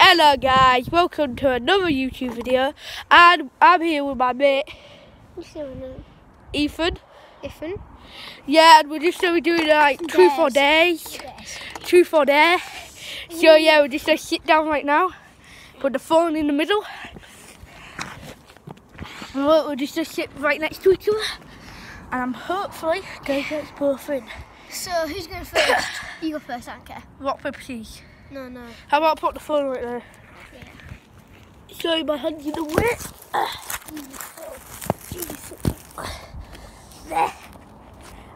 Hello guys, welcome to another YouTube video and I'm here with my mate What's your name? Ethan. Ethan. Yeah, and we're just gonna be doing like truth or days. Yes. Truth or dare. So yeah, we're just gonna sit down right now. Put the phone in the middle. We're we're just gonna sit right next to each other. And I'm hopefully gonna get both in. So who's going first? you go first, I don't care. Rock, paper, scissors. No, no. How about I put the phone right there? Sorry, my hands in the way. There.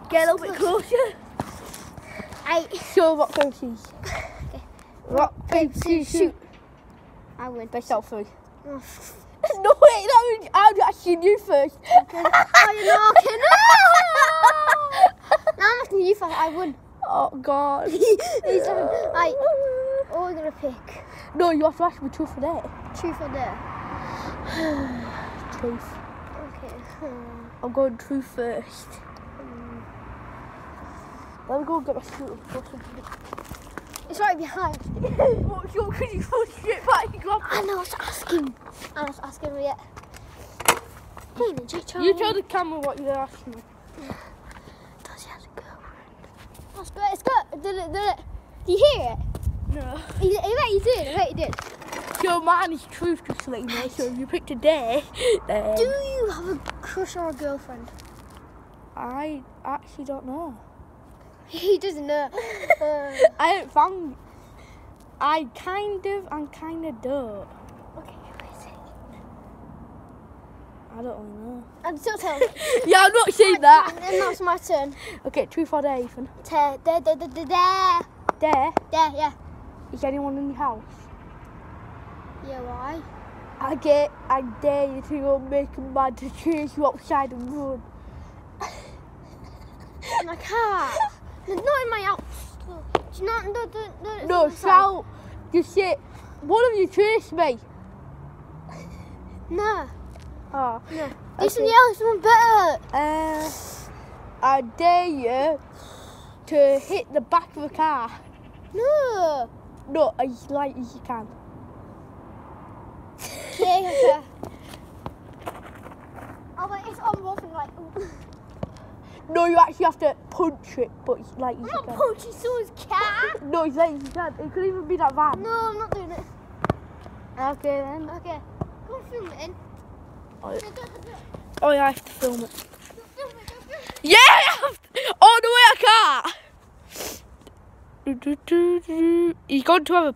Get a little bit closer. I. So rock, paper, scissors. Rock, paper, scissors, shoot. I win. Best out three. Oh, no, wait, that was, I'm asking you first. oh you're knocking. No! no, I'm asking you first. I won. Oh, God. He's. Right. What are we going to pick? No, you have to ask me truth or dare. Truth or dare? Truth. Okay. I'm going truth first. Hmm. Let me go and get my scooter. It's right behind. What's your can you back I know what's asking. I what's asking me yet. Hey, Ninja Charlie. You tell the camera what you're asking me. Does he have a girlfriend? That's good. It's good. Did it? Did it? Do you hear it? No. You, I bet you did. I bet you did. Your man is truth just to let. So if you picked a day, then Do you have a crush or a girlfriend? I actually don't know. He doesn't know. Uh, I haven't found. I kind of and kind of don't. okay, who is it? I don't really know. I'm still telling. Yeah, I'm not saying that. And it's my turn. Okay, truth or dare, Ethan. There, there, there, there, there. Dare. There, yeah. Is anyone in the house? Yeah, why? I get. I dare you to go make a man to chase you outside and run. In my car. No, not in my house. It's not. No, no, no. No, in my side. shout. Just say, one of you chase me. No, Oh. no. Do Okay. something else. Someone better. Uh, I dare you to hit the back of a car. No. No, as light as you can. Okay, okay. Oh, wait, it's on and like. ooh. No, you actually have to punch it, but as light as I'm not punching someone's cat. No, light as you can. It could even be that van. No, I'm not doing it. Okay then. Okay. Go and film it in. Oh, oh yeah, I have to film it. Film it, don't film it. Yeah, I have to. Oh no, way I can't. He's going to have a.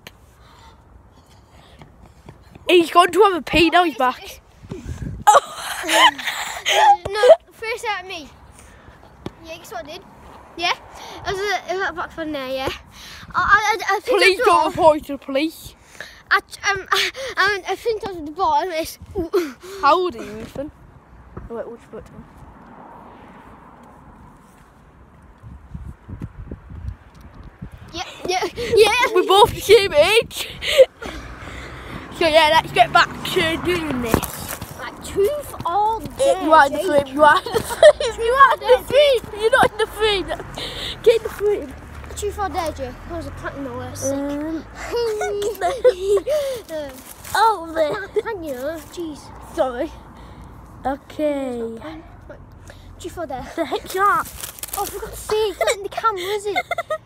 He's going to have a pee now. He's back. Oh. No, no, first at me. Yeah, guess what I did? Yeah? I was, uh, I was at back from there, yeah? I, I, I, I think Please I don't report to the police. I, um, I, I, I think I was at the bottom. It's, How old are you, Ethan? Oh, wait, which button? yeah, yeah. We're both the same age. so yeah, let's get back to doing this. Like, truth all day. you are in the frame. You are in the frame. You are in the frame. You're not in the frame. Get in the frame. Truth all day, Jake. I was a plant in my worst. Um, oh, there. plant, you know. Jeez. Sorry. Okay. Truth or dare? The heck's that? Oh, for God's sake, it's not in the camera, is it?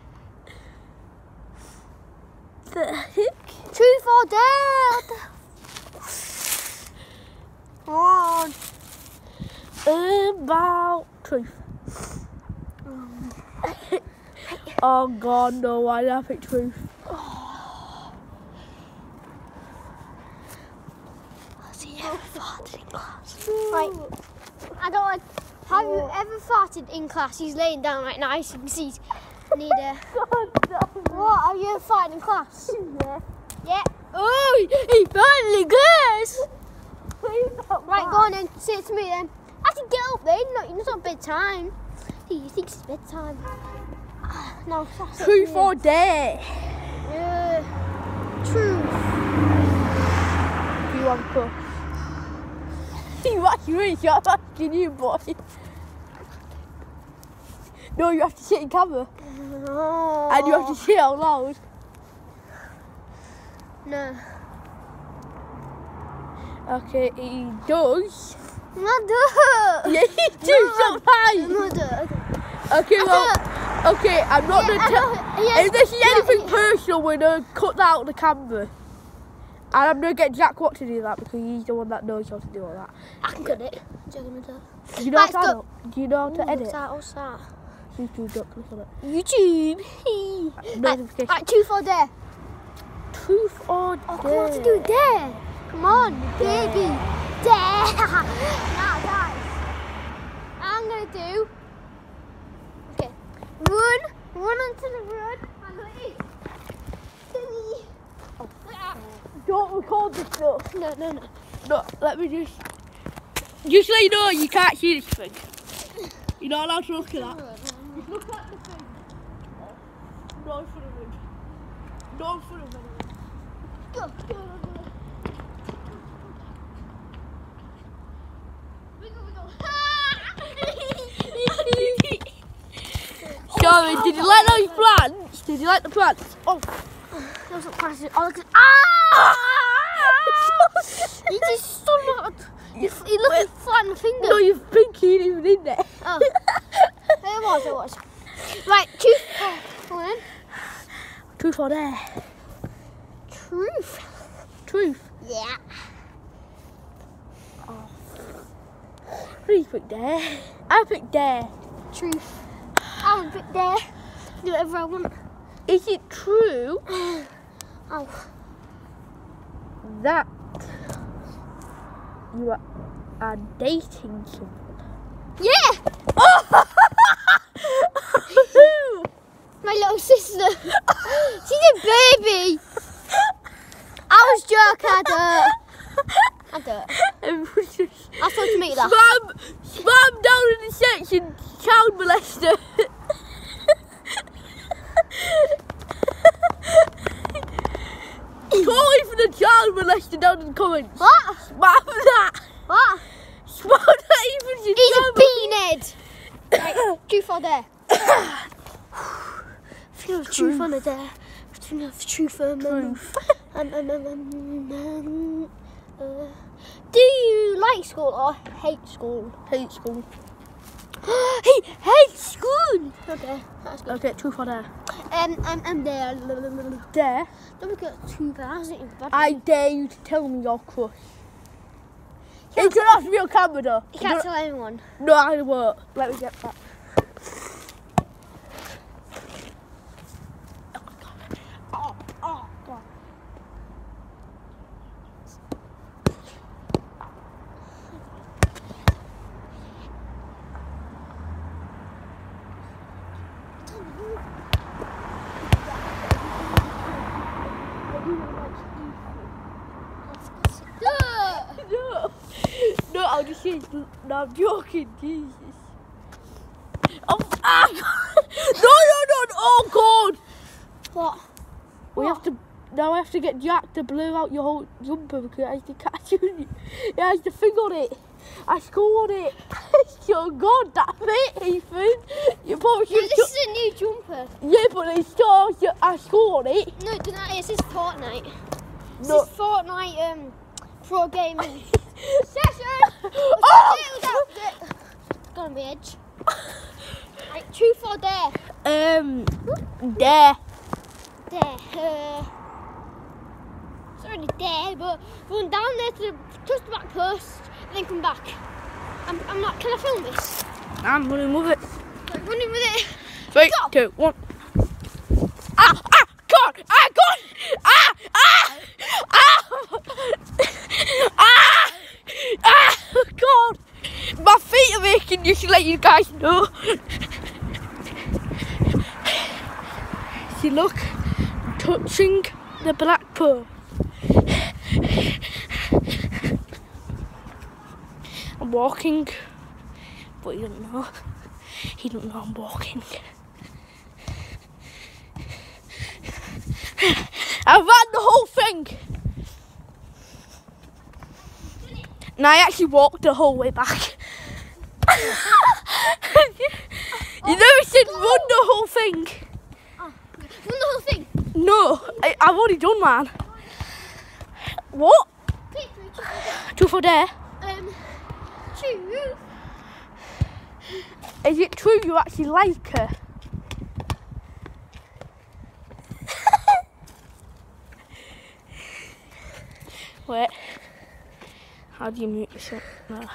The heck? Truth or Come on. About truth. oh God, no! I pick truth? Has he ever oh. farted in class? Right. I don't want. Have you oh. ever farted in class? He's laying down right now. As you can see, need a. What? are you fighting class? Yeah. Yeah. Oh, he finally goes. Right, go on then. Say it to me then. I can get up then. No, it's not bedtime. He thinks it's bedtime. No, that's it to Truth or dare? Yeah. Truth. You want to You actually really I'm asking you, boy. No, you have to sit in camera. No. And you have to say it out loud. No. Okay, he does. Mother. Yeah, he does sometimes. Mother. Okay, okay well, okay, I'm not Yeah, gonna tell. know, yes, If this is yeah, anything yeah. personal, we're gonna cut that out of the camera. And I'm gonna get Jack Watt to do that because he's the one that knows how to do all that. I can cut it. Do you know how to edit? Do you know how to edit? What's that? What's that? YouTube, don't click on it. YouTube. Notification. Right, two for there. Truth or Oh, come on, to do there. Come on, baby. There. now, guys. I'm gonna do. Okay. Run, run onto the road. I'm gonna eat. Thingy. Ah. Don't record this stuff. No, no, no. No, let me just. Just so you know, you can't see this thing. You're not allowed to look at that. Look at the thing. No in front of. No in front of. Go, go, go, go. Wiggle, wiggle. Sorry, did you like those plants? Did you like the plants? Oh, Those are classes. Oh, look at. Ah! you just. You, you look at flat on the finger. no, your pinky ain't even in there. Oh. it was, it was. Right, truth. Oh, come on then. Truth or dare? Truth. Truth. Yeah. Do you think, dare? I pick dare. Truth. I'm a bit there. Do whatever I want. Is it true Oh. that you are, are dating someone? Yeah! Oh! My little sister. A baby. I was joking. I don't. I don't. Everyone just I thought to make that. spam, spam down in the section, child molester. Calling for the child molester down in the comments. What? Spam that. What? Spam that even He's a child beanhead. Right, truth or dare? Feel truth on the dare. The truth on the Truth. Um, um, um, um, um, uh, do you like school or hate school? Hate school. he hates school. Okay, that's good. Okay, truth or there. Um, um, um, there. Dare. Don't make it too bad. That's not bad. I dare you to tell me your crush. It doesn't have to be on camera though. You can't tell anyone. No, I won't. Let me get that. Oh, oh, God. No, no, I'll just say, no, I'm joking, Jesus. Oh, ah, no, no, no, no, oh, God. What? We have to, now I have to get Jack to blow out your whole jumper because it has the catch on it. It has the thing on it. I scored it. oh, God, that's it, Ethan. You probably should This is a new jumper. Yeah, but it's still, I scored it. No, do not. This is Fortnite. This No. is Fortnite um pro gaming session. Oh! It's gonna be edge. Right, truth or dare? Um, there. Uh, it's already there, but run down there to the just the back post and then come back. I'm, I'm not. Can I film this? I'm running with it. Like, running with it. Three, Go. two, one. Ah, ah, God, ah, God, ah, ah, ah, ah, ah, God. My feet are aching, just to let you guys know. See, look, touching the black pearl. I'm walking, but you don't know. He don't know I'm walking. I've ran the whole thing. And I actually walked the whole way back. you never said run the whole thing. Run the whole thing. No, I, I've already done man. What? Pick three, truth or dare. Truth or dare? Um. Is it true you actually like her? Wait. How do you mute up? No.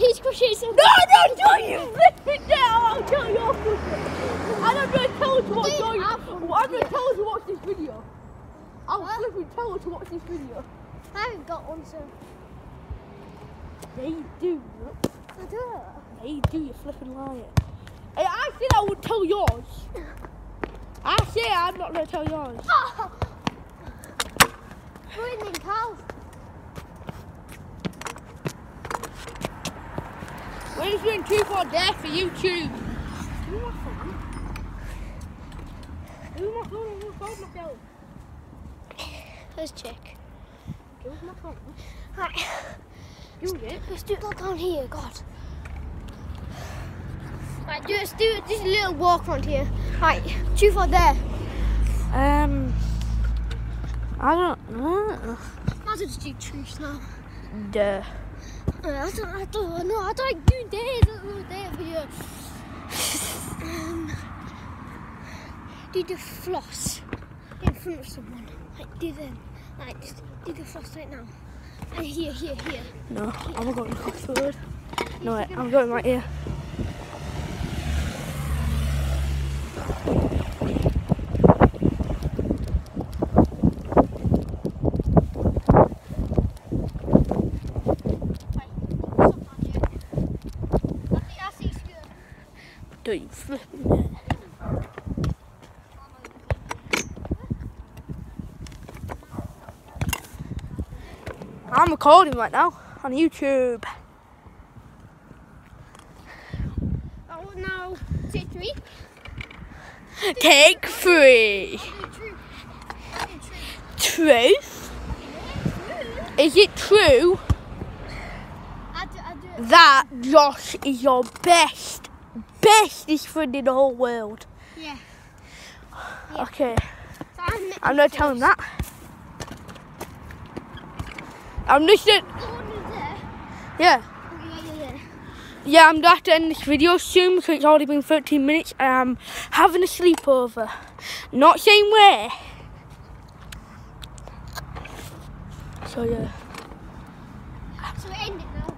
Who's crushing some? No, no, don't you flip it down! I'll tell you off. And I'm going to tell her to watch I'll- well, I'm going to tell her to watch this video. I'll What? flip and tell her to watch this video. I haven't got one, so They do. I do. They do, you flipping liar. Hey, I said I would tell yours. I said I'm not going to tell yours. Oh. Winning cow. We're just doing two for dare for YouTube. Do my phone. Do my phone, I'm going to phone myself. Let's check. Do my phone. Right, Do it. let's do it down here. God. Right, do let's do just a little walk around here. Right, truth or dare. Um, I don't know. Might as well just do truth now. Duh. Uh, I don't, I don't know. I. I don't know dare video. Um, do the floss in front of someone. Like, do them. Like, just do the floss right now. And here, here, here. No, I'm going forward. No, wait, I'm going right here. Right, stop on here. I think I see good. Do you flipping? I'm recording right now on YouTube. Oh, now, say three. Take three. Truth. Do truth. Truth? Is it true I do, I do that Josh is your best, bestest friend in the whole world? Yeah. Okay, So I'm, meant I'm to gonna be tell him first. that. I'm just, yeah. Oh, yeah, yeah, yeah. Yeah, I'm gonna have to end this video soon because it's already been 13 minutes and I'm having a sleepover. Not saying where. So yeah. So we end it now.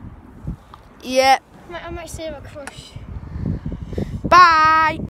Yeah. I might, I might say my crush. Bye.